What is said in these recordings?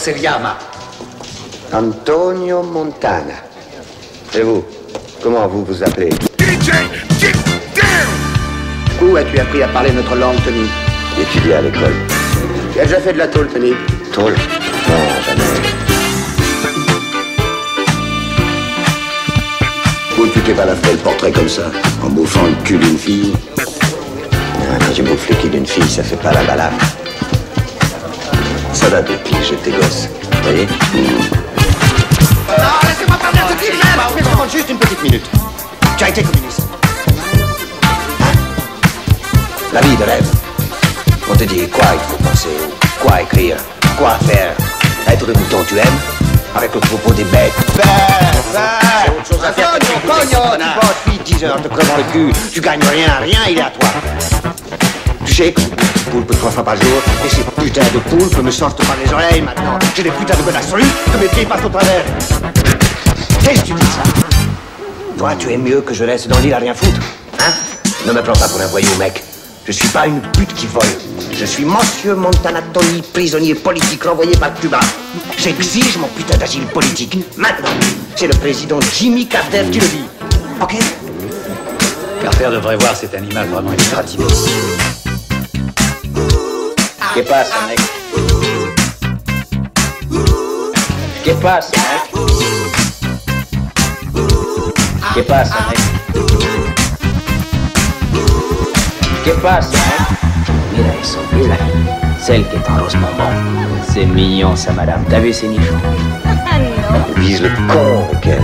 Si chiama? Antonio Montana. Et vous Comment vous vous appelez? DJ, get down! Où as-tu appris à parler notre langue, Tony? Étudié à l'école. Tu as déjà fait de la tôle, Tony? Tôle? Non, jamais. Où tu t'es pas la fait le portrait comme ça? En bouffant le cul d'une fille? Quand je bouffe le cul d'une fille, ça fait pas la balade. Ça date depuis que j'étais gosse. Vous voyez Non, laissez-moi parler à ce type Laisse-moi juste une petite minute. Tu as été communiste. Hein La vie de rêve. On te dit quoi il faut penser, quoi écrire, quoi faire. Être le mouton tu aimes Avec le troupeau des bêtes. Ben C'est autre chose à faire. Pognon, pognon Tu bosses 8, 10 heures, te crevant le cul. Tu gagnes rien, rien, il est à toi. Tu sais trois fois par jour, et ces putains de poulpes me sortent par les oreilles maintenant. J'ai des putains de bonnes absolues que mes pieds passent au travers. Qu'est-ce que tu dis ça Toi, tu es mieux que je reste dans l'île à rien foutre. Hein Ne me prends pas pour un voyou, mec. Je suis pas une pute qui vole. Je suis Monsieur Montanatoni, prisonnier politique renvoyé par Cuba. J'exige mon putain d'asile politique. Maintenant, c'est le président Jimmy Carter qui le dit. Ok Carter devrait voir cet animal vraiment illustratif. ¿Qué pasa, mec? ¿Qué pasa, mec? ¿Qué pasa, mec? ¿Qué pasa, mec? Mira eso, mira. Celle qui est en rose bonbon. C'est mignon, ça, madame. T'as vu ses nichons vise le con avec elle.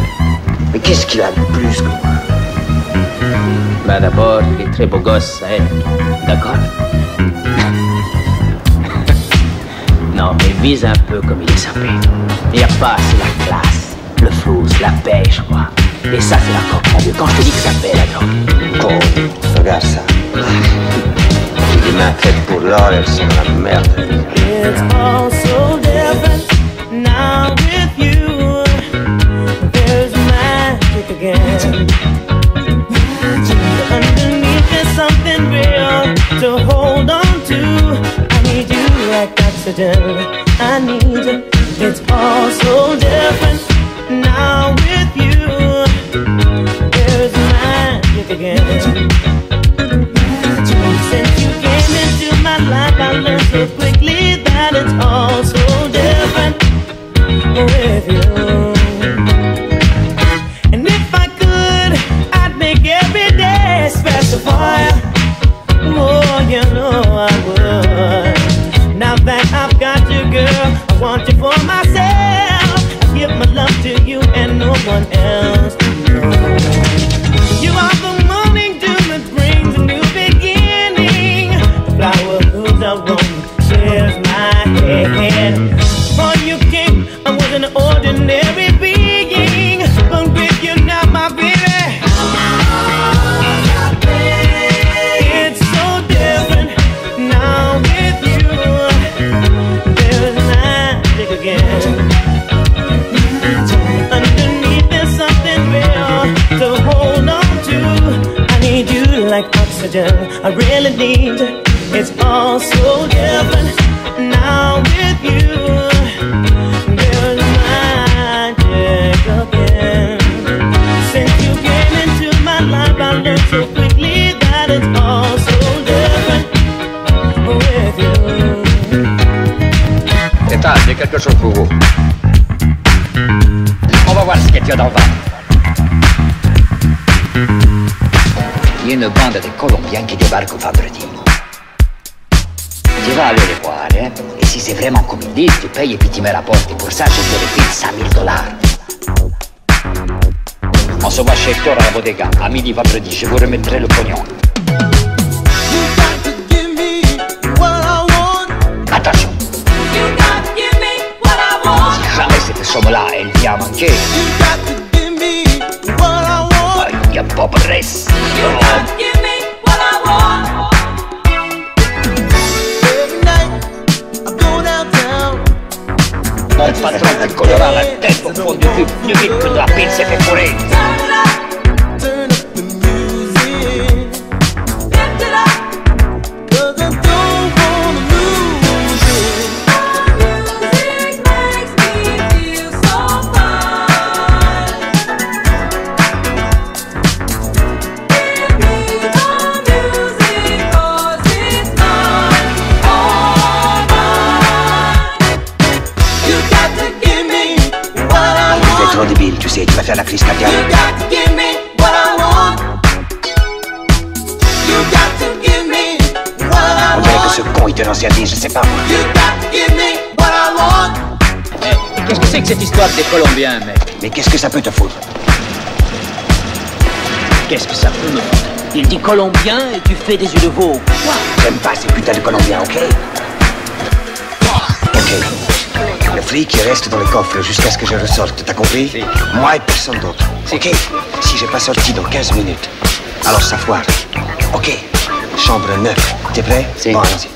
Mais qu'est-ce qu'il a de plus que moi Bah d'abord, il est très beau gosse, ça elle. D'accord? Non, mais vise un peu comme il est sapé. Il n'y a pas, c'est la classe, le flouze, la pêche, quoi. Et ça, c'est la vieux. Quand je te dis que ça paie, la drogue. Con, regarde ça. Les mains faites pour l'or, elles sont la merde. It's all so different now with you. There's magic again. Like oxygen. I need you. It's all so different now with you. There's magic again. Une bande de Colombiens qui débarquent au vendredi. Tu vas aller les voir, hein? Et si c'est vraiment comme ils disent, tu payes et puis tu me rapportes. Et pour ça, je te refile 5000 dollars. On se voit chez Hector à la bodega. À midi vendredi, je vous remettrai le pognon. Attention, si jamais cette somme-là, elle vient à manquer, Colombiens, mec Mais qu'est-ce que ça peut te foutre Qu'est-ce que ça peut me? Foutre Il dit Colombien et tu fais des yeux de veau. Quoi J'aime pas ces putains de Colombiens, ok? Ok. Le fric, il reste dans le coffre jusqu'à ce que je ressorte, t'as compris Si. Moi et personne d'autre. Ok Si j'ai pas sorti dans 15 minutes, alors ça foire. Ok Chambre 9. T'es prêt Si. Bon, allons-y.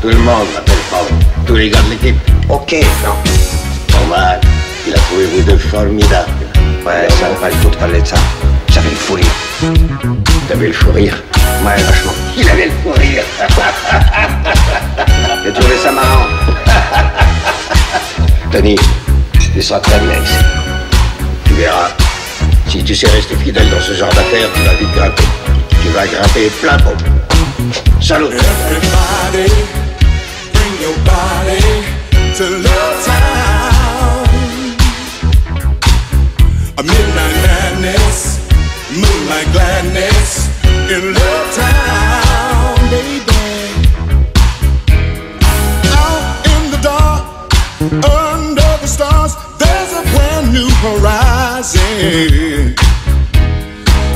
Tout le monde m'appelle Franck. Tous les gars de l'équipe. Ok, non. Normal. Il a trouvé vous deux formidables. Ouais, ça va pas le coup de parler de ça. J'avais le fou rire. T'avais le fou rire. Ouais, vachement. Il avait le fou rire. J'ai trouvé ça marrant. Tony, tu seras très bien ici. Tu verras. Si tu sais rester fidèle dans ce genre d'affaires, tu vas vite grimper. Tu vas grimper plein pot. Salut. Everybody, bring your body to Love Town. A midnight madness, moonlight gladness in Love Town, baby. Out in the dark, under the stars, there's a brand new horizon.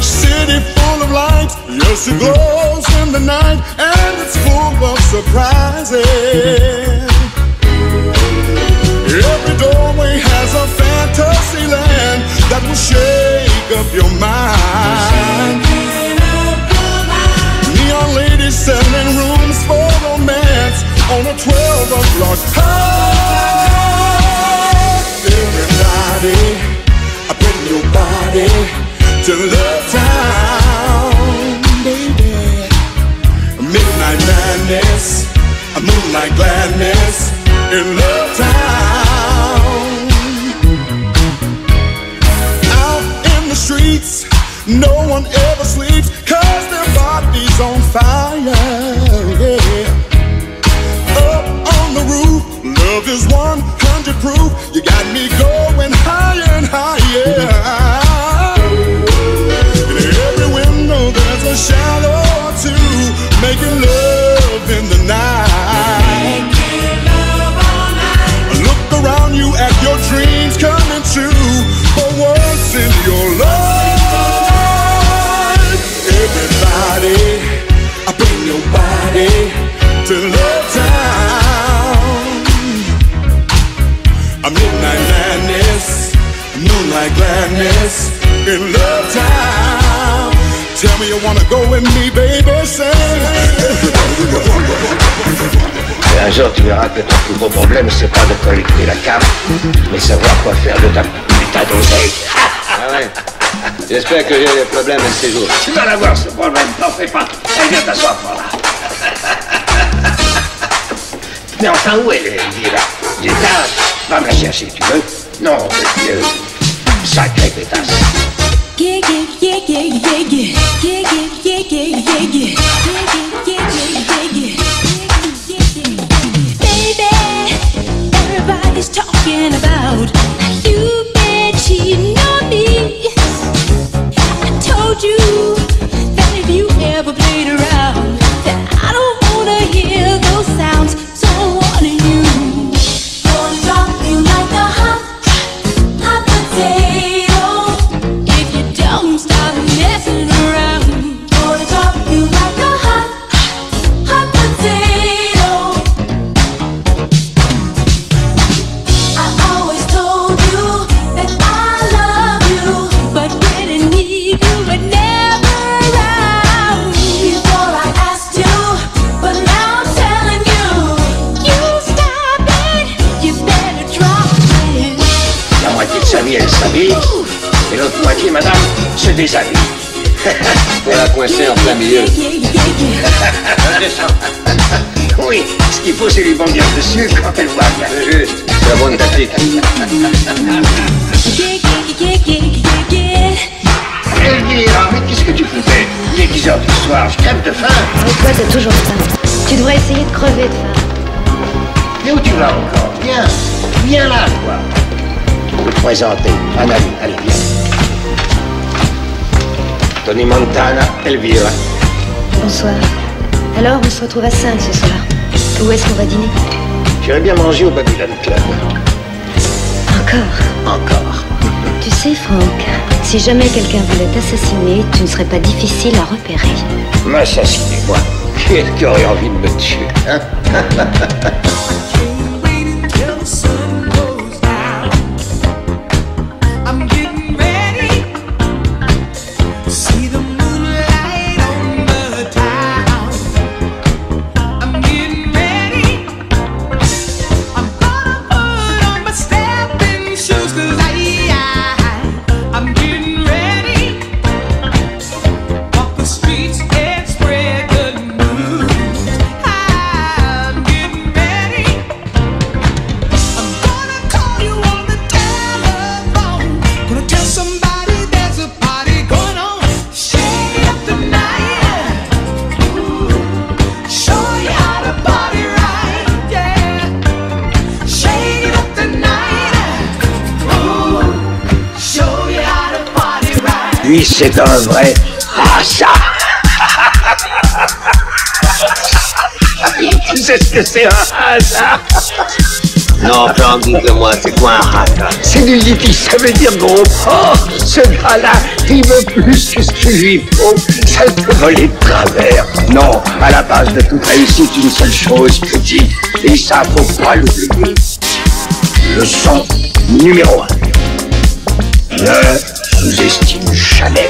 City full of lights, yes, it glows in the night, and it's full of surprises. Every doorway has a fantasy land that will shake up your mind. Neon ladies selling rooms for romance on a 12 o'clock high. Everybody, I bring your body to Love Town, madness, a moonlight gladness in Love Town. Out in the streets, no one ever sleeps, cause their body's on fire. Yeah. Up on the roof, love is 100 proof. You got me going higher and higher. In every window, there's a shadow or two, making love in the night. Look around you at your dreams coming true for once in your life. Everybody, I bring your body to Love Town. A midnight madness, moonlight gladness in Love Town. Tell me you wanna go with me, baby. Say. Et un jour, tu verras que ton plus gros problème, c'est pas de collecter la carte, mais savoir quoi faire de ta putain d'oseille. Ah ouais J'espère que j'ai des problèmes un de ces jours. Tu vas l'avoir ce problème, t'en fais pas. Elle vient t'asseoir par là. Mais enfin, où elle est, Elvira Elvira, va me la chercher, tu veux? Non, monsieur. Sacré pétasse. You se déshabille. On l'a coincé en plein milieu. Oui, ce qu'il faut, c'est lui bondir dessus quand elle voit bien. C'est juste. C'est la bonne tactique. Elvira, mais qu'est-ce que tu faisais Il est 10 heures du soir, je crève de faim. Mais toi, t'as toujours faim. Tu devrais essayer de crever de faim. Mais où tu vas encore? Viens, viens là, toi. Je vais te présenter un ami. Allez, viens. Tony Montana, Elvira. Bonsoir. Alors, on se retrouve à 5 ce soir. Où est-ce qu'on va dîner? J'irais bien manger au Babylon Club. Encore? Encore. Tu sais, Franck, si jamais quelqu'un voulait t'assassiner, tu ne serais pas difficile à repérer. M'assassiner, moi. Qui est-ce qui aurait envie de me tuer hein? Lui, c'est un vrai rasa. tu sais ce que c'est un rasa Non, Franck, dites-moi, c'est quoi un rata C'est du yiddish, ça veut dire gros porc. Ce gars-là, il veut plus que ce qu'il lui faut. Ça te voler de travers. Non, à la base de toute réussite, une seule chose, petit. Et ça, faut pas l'oublier. Le son numéro un. Ne sous-estime jamais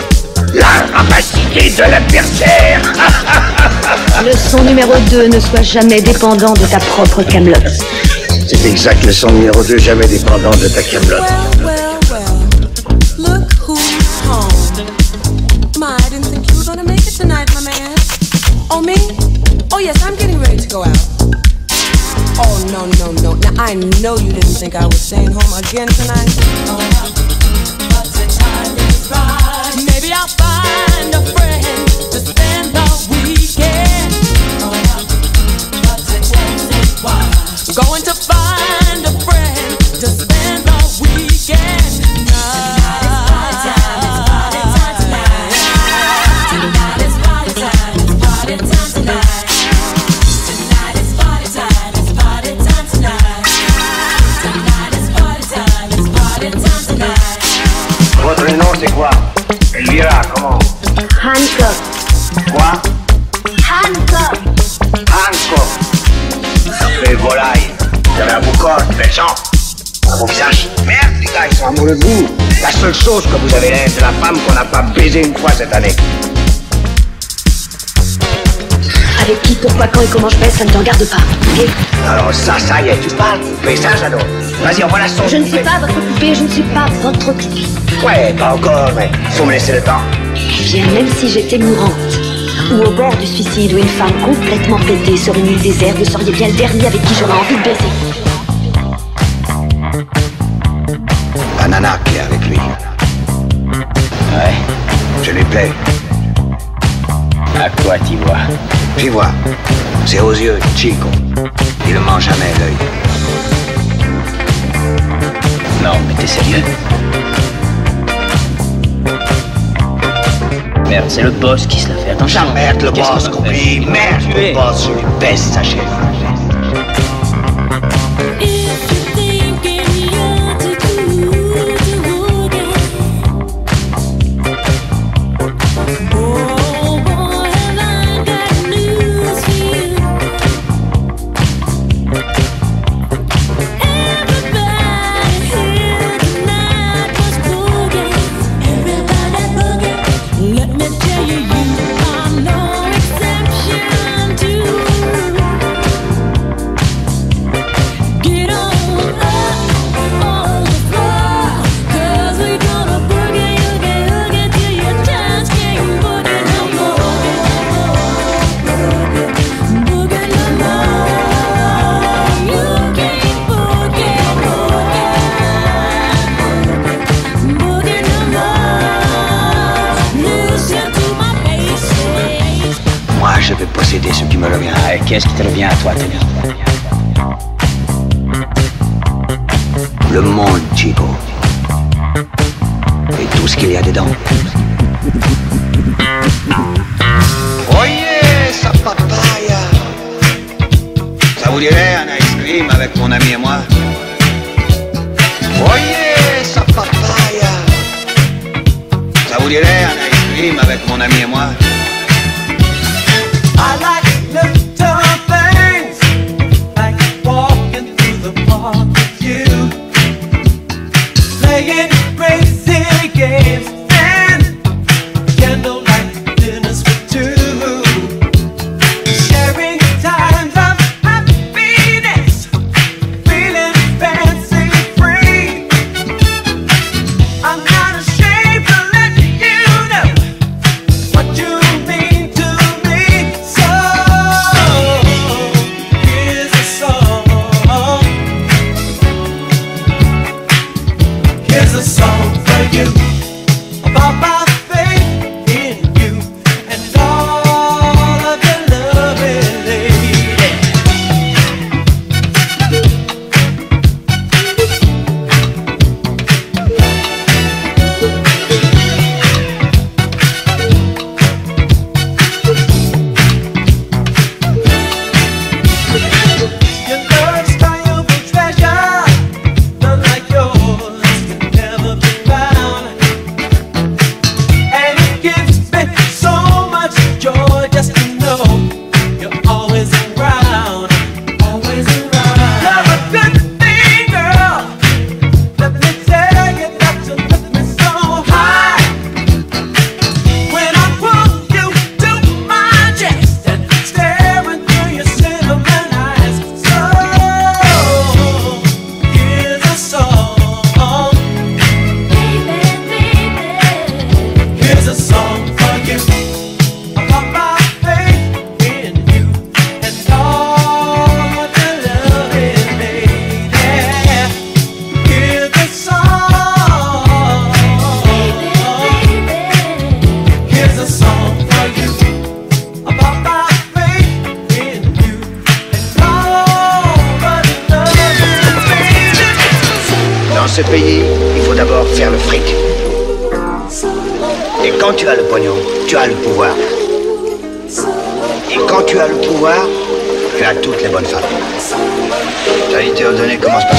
la rapacité de l'adversaire. Le son numéro 2 ne soit jamais dépendant de ta propre camelote. C'est exact, le son numéro 2, jamais dépendant de ta camelote. Oh, me? Oh, yes, I'm getting ready to go out. Oh, no, no, no. Now, I know you didn't think I was staying home again tonight. Sang. Un beau visage. Merde, les gars, ils sont amoureux de vous. La seule chose que vous avez l'air, c'est la femme qu'on n'a pas baisée une fois cette année. Avec qui, pourquoi, quand et comment je baisse, ça ne te regarde pas. ok Alors ça, ça y est, tu parles, poupée, ça j'adore. Vas-y, envoie la sauce. je ne suis pas votre poupée, je ne suis pas votre poupée. Ouais, pas encore, mais faut me laisser le temps. Bien, même si j'étais mourante, ou au bord du suicide, ou une femme complètement pétée sur une île déserte, vous seriez bien le dernier avec qui j'aurais envie de baiser. La nana qui est avec lui. Ouais. Je lui plais. À quoi t'y vois? J'y vois. C'est aux yeux, Chico. Il ne ment jamais l'œil. Non, mais t'es sérieux? Merde, c'est le boss qui se la fait. Attention. Merde, le boss, compris. Merde, le boss, je lui baisse sa chef. Le monde, Chico. Et tout ce qu'il y a dedans.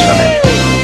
Testament.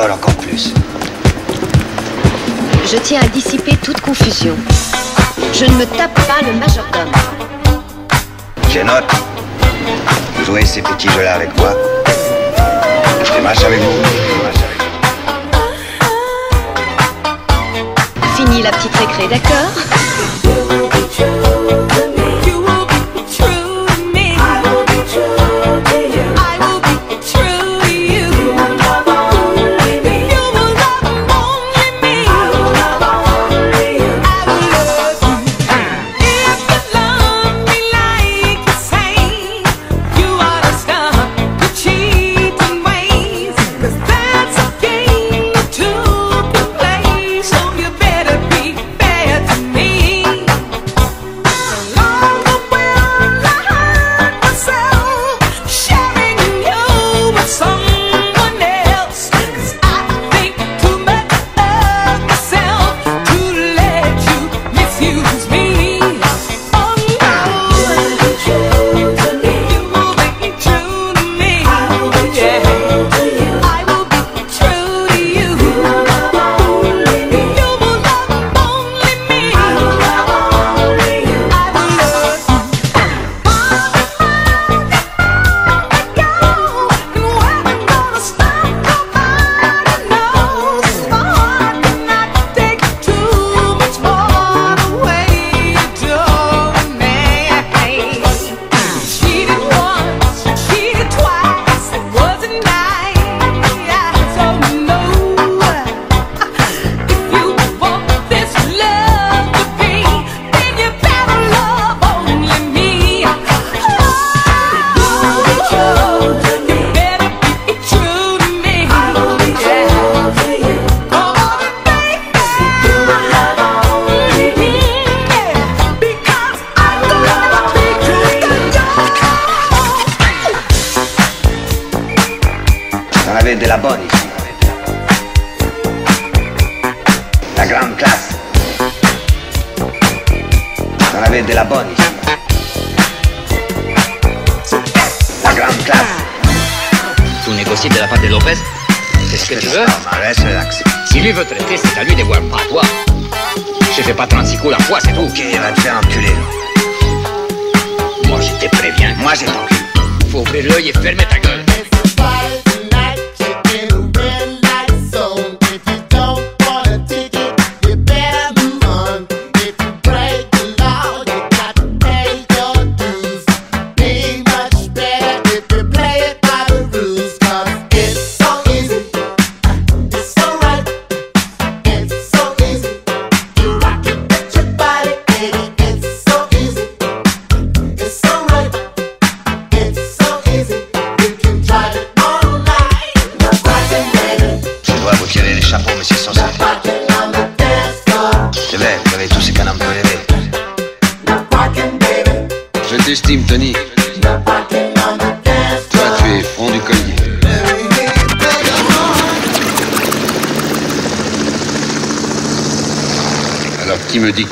Encore plus. Je tiens à dissiper toute confusion. Je ne me tape pas le majordome. J'ai note. Vous jouez ces petits jeux-là avec moi. Je fais match avec vous. Fini la petite récré, d'accord?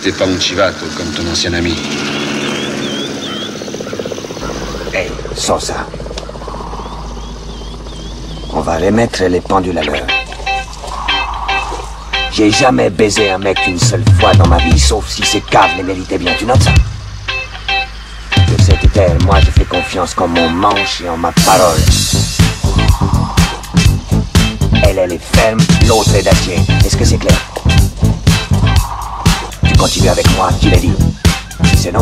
n'était pas un chivato comme ton ancien ami. Hey, Sosa. On va remettre les pendules à l'heure. J'ai jamais baisé un mec une seule fois dans ma vie, sauf si ces caves les méritaient bien. Tu notes ça? De cette terre, moi je fais confiance qu'en mon manche et en ma parole. Elle, elle est ferme, l'autre est d'acier. Est-ce que c'est clair? Continue avec moi, tu l'as dit. Si c'est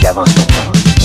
tu avances ton temps.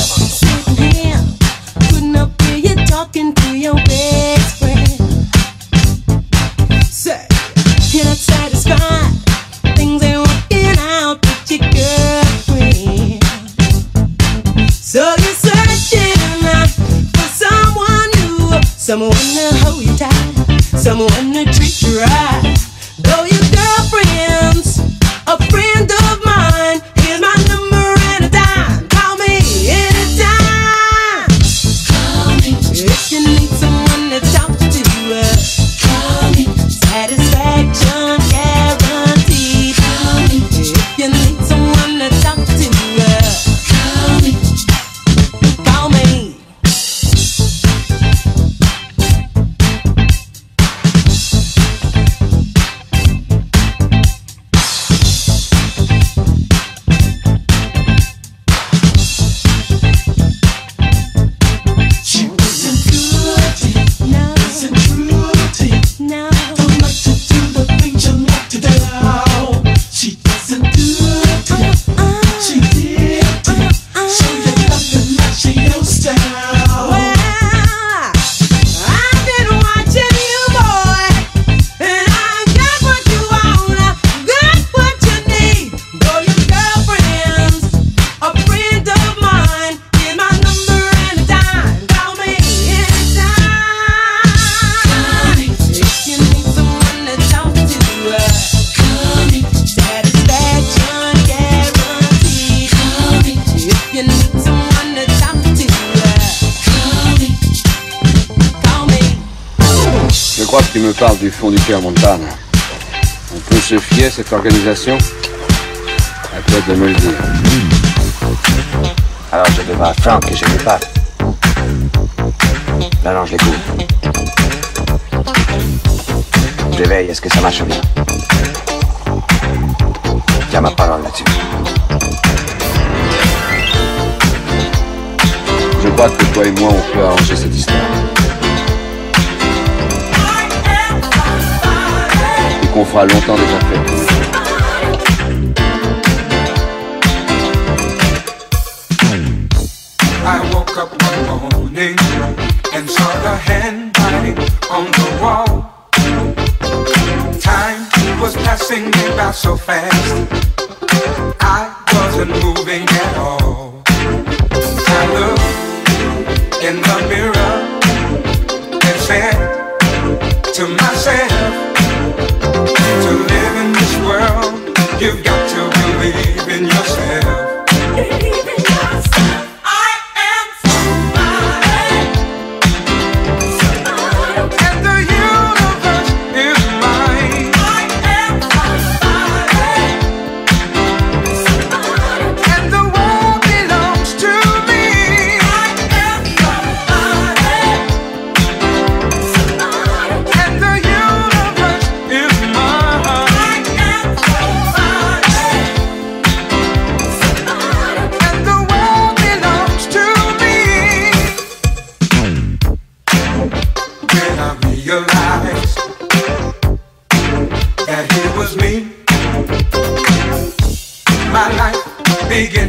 Parles du fond du cœur, Montana. On peut se fier à cette organisation? À toi de me le dire. Alors je devrais à Franck et je lui parle. Non, non, je l'écoute. Je veille, est-ce que ça marche bien Tiens ma parole là-dessus. Je crois que toi et moi, on peut arranger cette histoire. Qu'on fera longtemps déjà fait. I woke up one morning and saw the handwriting on the wall. Time was passing me by so fast.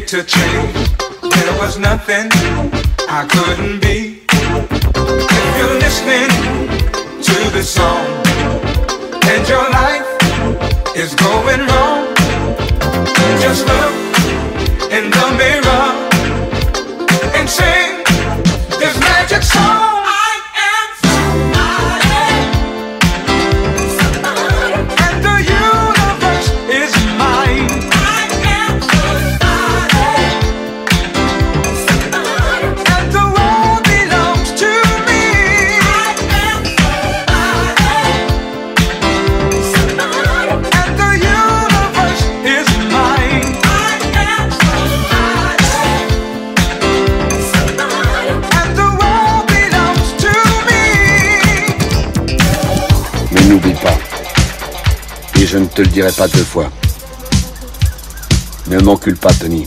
To change. There was nothing I couldn't be. If you're listening to this song and your life is going wrong, just look in the mirror and sing this magic song. Te le dirai pas deux fois. Ne m'encule pas, Tony.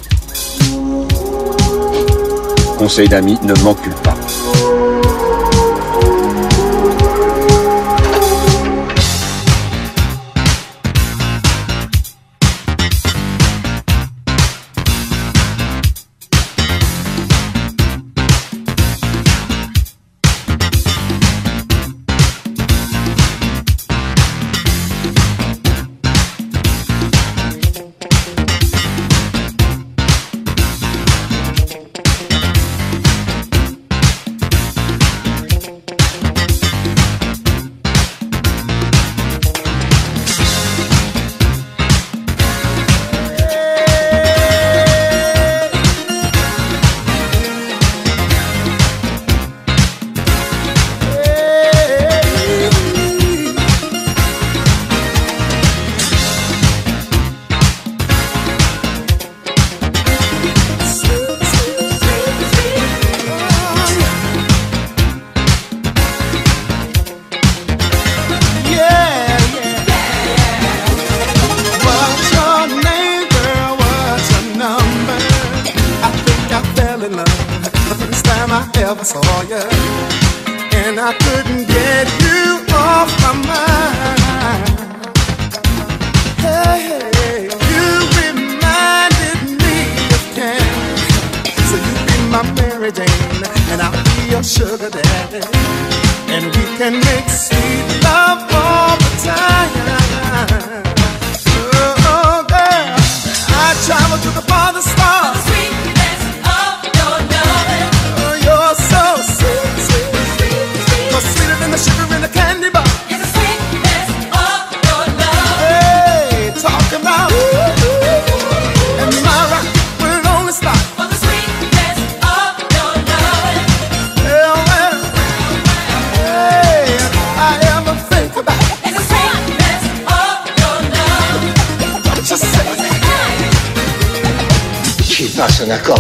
Conseil d'amis, ne m'encule pas.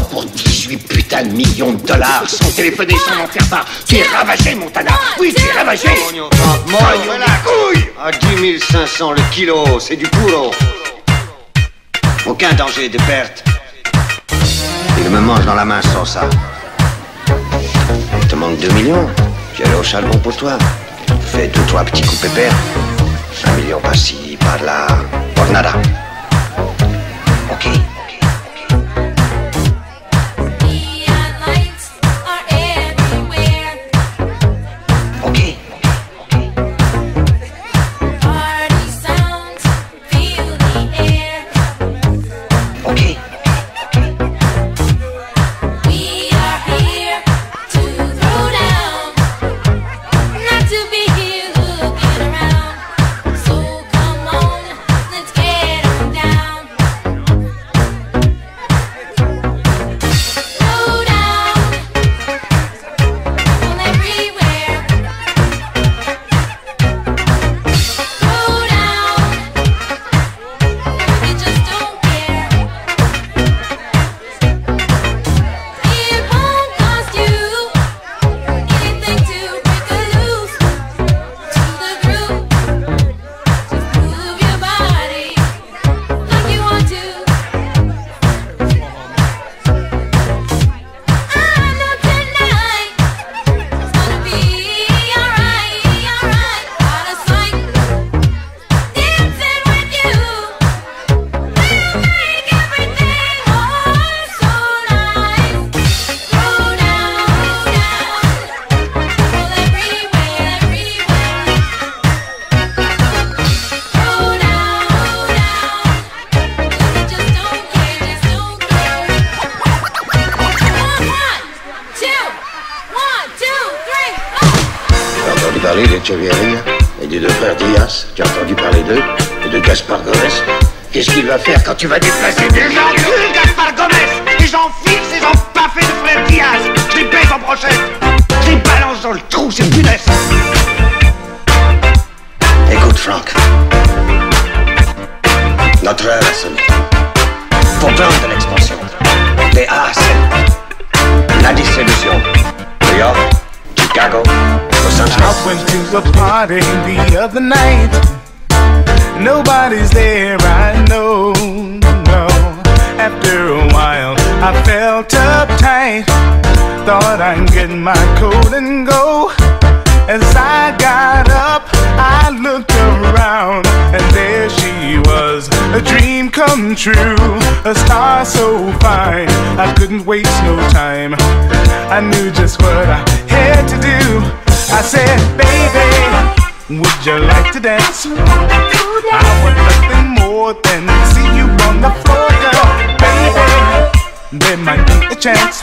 Pour 18 putains de millions de dollars sans téléphoner, sans en faire part. Tu es ravagé, Montana. Oui, tu es ravagé. Mogno, la couille À 10 500 le kilo, c'est du puro. Aucun danger de perte. Il me mange dans la main sans ça. Il te manque 2 millions. Tu allé au charbon pour toi. Fais deux, trois petits coups pépères. Un million par-ci, par-là. Por nada. Ok. Tu vas déplacer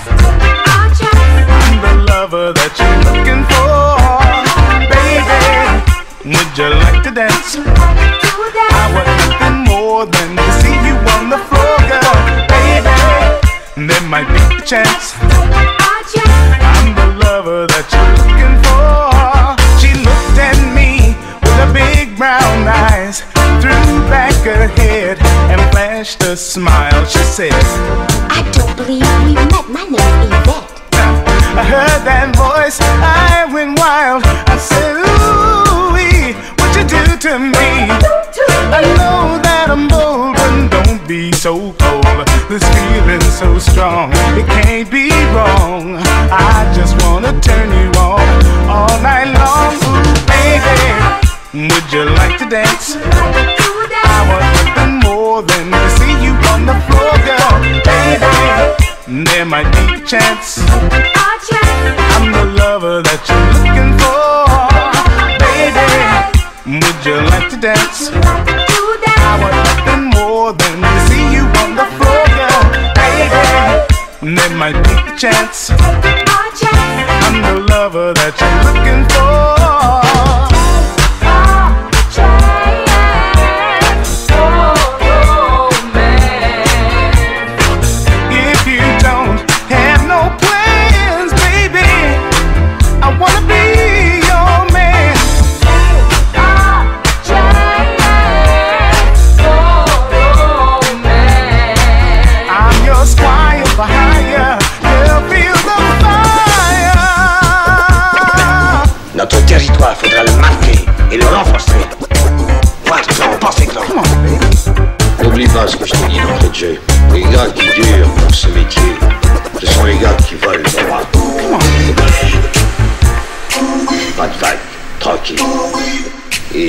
I'm the lover that you're looking for. Baby, would you like to dance? I want nothing more than to see you on the floor, girl. Baby, there might be a chance. I'm the lover that you're looking for. She looked at me with her big brown eyes, threw back her head flashed a smile. She said, I don't believe we've met. My name's Yvette. I heard that voice, I went wild. I said, Ooh, what you do to me? I know that I'm bold, but don't be so cold. This feeling's so strong, it can't be wrong. I just wanna turn you on all night long. Ooh, baby, would you like to dance? I want nothing more than to see you on the floor, girl. Baby, there might be a chance. I'm the lover that you're looking for. Baby, would you like to dance? I want nothing more than to see you on the floor, girl. Baby, there might be a chance. I'm the lover that you're looking for.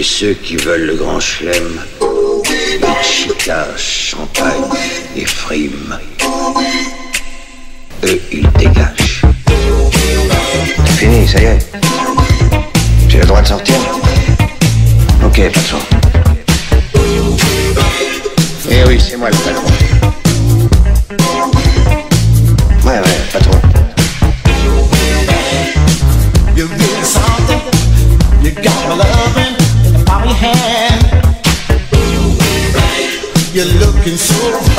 Et ceux qui veulent le grand chelem, les chicas, champagne et frime, eux, ils dégagent. C'est fini, ça y est. As le droit de sortir Ok, patron. Eh oui, c'est moi le patron. broken soul.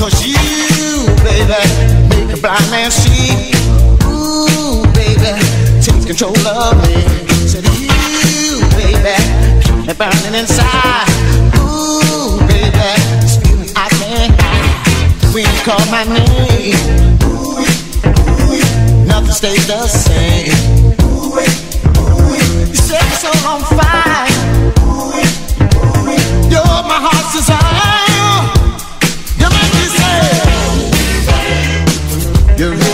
Cause you, baby, make a blind man see. Ooh, baby, take control of me. Said you, baby, keep me burning inside. Ooh, baby, this feeling I can't hide. When you call my name, nothing stays the same. You set me so on fire. You're my heart's desire. You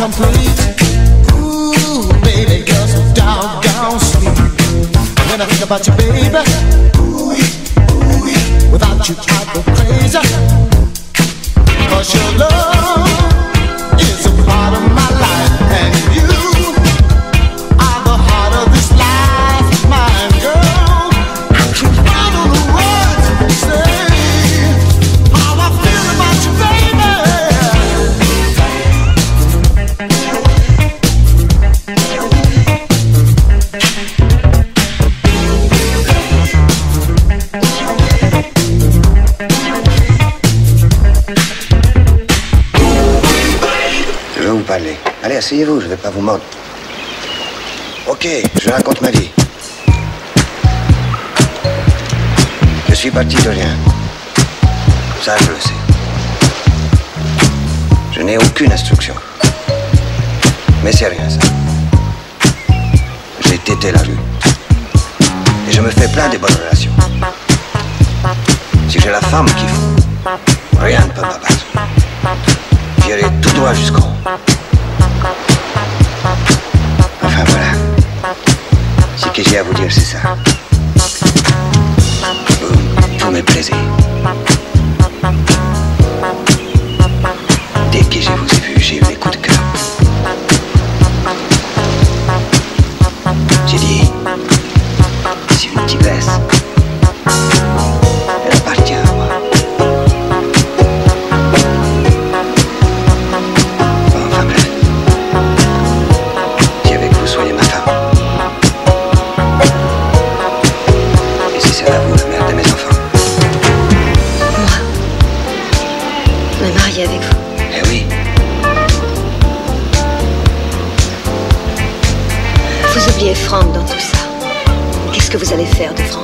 complete. Ooh, baby, you're so doggone sweet. When I think about you, baby, asseyez-vous, je vais pas vous mordre. Ok, je raconte ma vie. Je suis parti de rien. Ça, je le sais. Je n'ai aucune instruction. Mais c'est rien, ça. J'ai tété la rue. Et je me fais plein de bonnes relations. Si j'ai la femme qu'il faut, rien ne peut m'abattre. J'irai tout droit jusqu'au haut. Enfin voilà. Ce que j'ai à vous dire, c'est ça. Vous, vous me plaisez. Dès que je vous ai vu, j'ai eu des coups de faire de Franck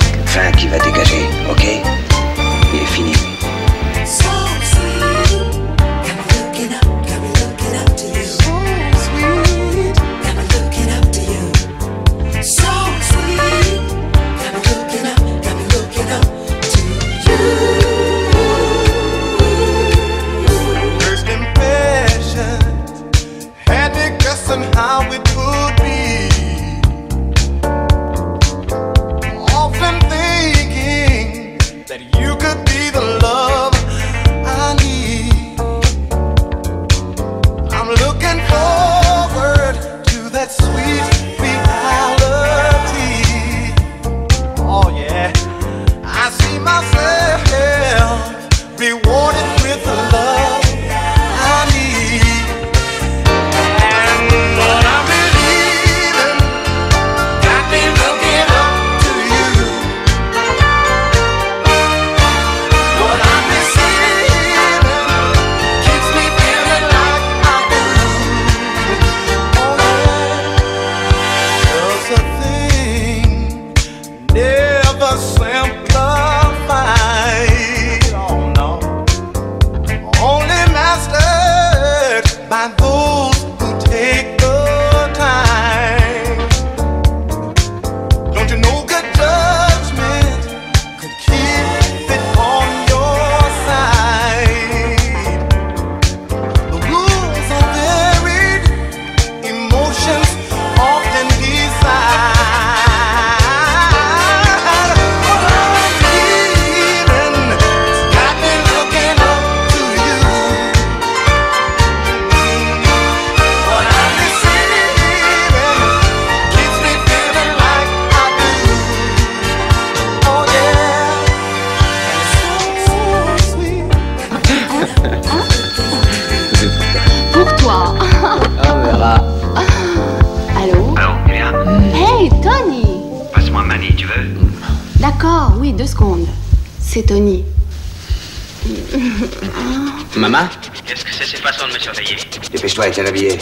me surveiller Dépêche-toi, tiens habillé.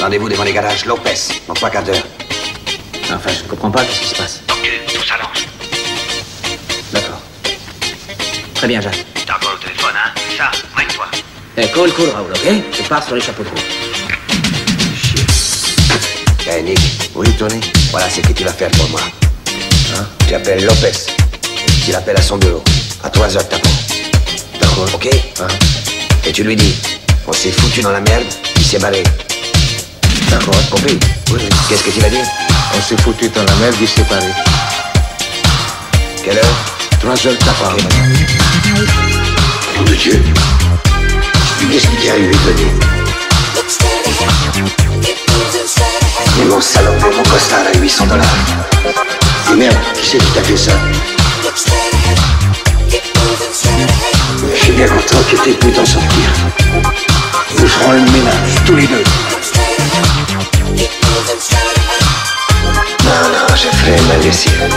Rendez-vous devant les garages Lopez, dans trois quarts d'heure. Enfin, je ne comprends pas qu'est-ce qui se passe. Donc, tout s'allonge. D'accord. Très bien, Jacques. T'as encore le téléphone, hein? Ça, mène-toi. Eh, cool, cool, Raoul, ok? Je pars sur les chapeaux de roue. Eh, Nick. Oui, Tony Voilà ce que tu vas faire pour moi. Hein? Tu appelles Lopez. Tu l'appelles à son bureau. À 3 heures, t'apprends. D'accord. Ok? Et tu lui dis, on s'est foutu dans la merde, il s'est barré. D'accord. Compris Oui. Qu'est-ce que tu vas dire On s'est foutu dans la merde, il s'est barré. Quelle heure 3 heures, t'apprends. Nom de Dieu. Qu'est-ce qui t'est arrivé, Tony Mais mon salopé, mon costard à 800 dollars. Et merde, qui c'est qui t'a fait ça Je suis bien content que t'aies pu t'en sortir. Ferons le ménage, tous les deux. Non, non, je ferai ma lessive.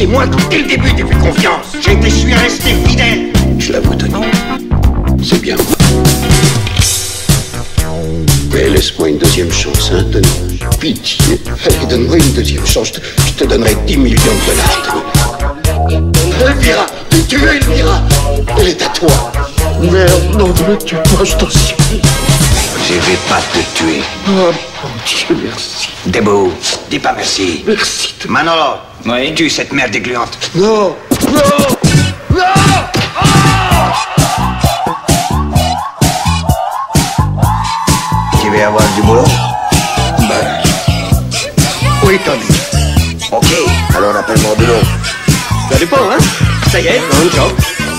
C'est moi qui, dès le début, t'ai fait confiance. Je te suis resté fidèle. Je l'avoue, Tony. C'est bien moi. Mais laisse-moi une deuxième chance, hein, Tony. Pitié. Allez, donne-moi une deuxième chance. Je te, je te donnerai 10 millions de dollars, Tony. Elvira, tu es Elvira. Elle est à toi. Merde, non, ne me tue pas, je t'en supplie. Je vais pas te tuer. Oh, mon Dieu, merci. Debout, dis pas merci. Merci. Manolo, oui. tue cette merde gluante. Non, non, non Tu veux avoir du boulot? Ben, oui, Tony. Ok, alors appelle-moi au boulot. Ça dépend, hein Ça y est, on job.